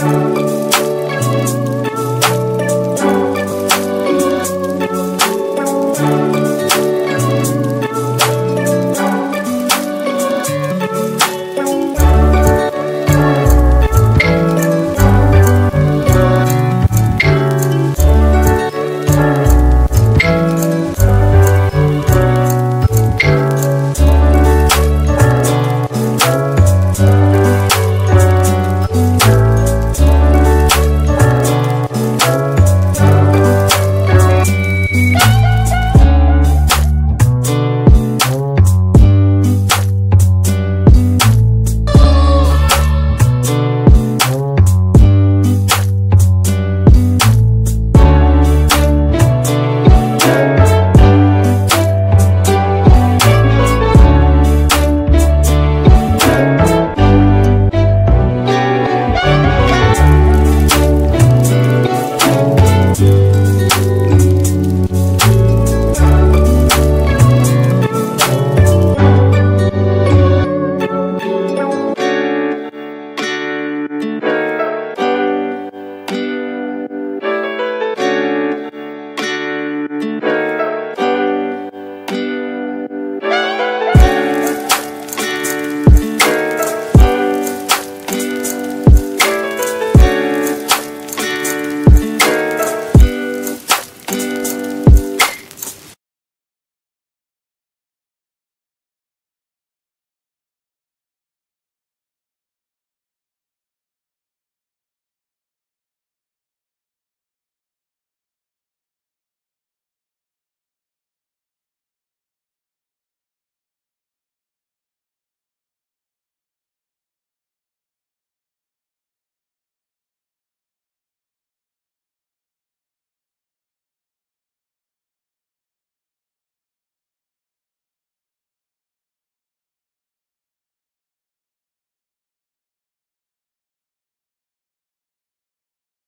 you.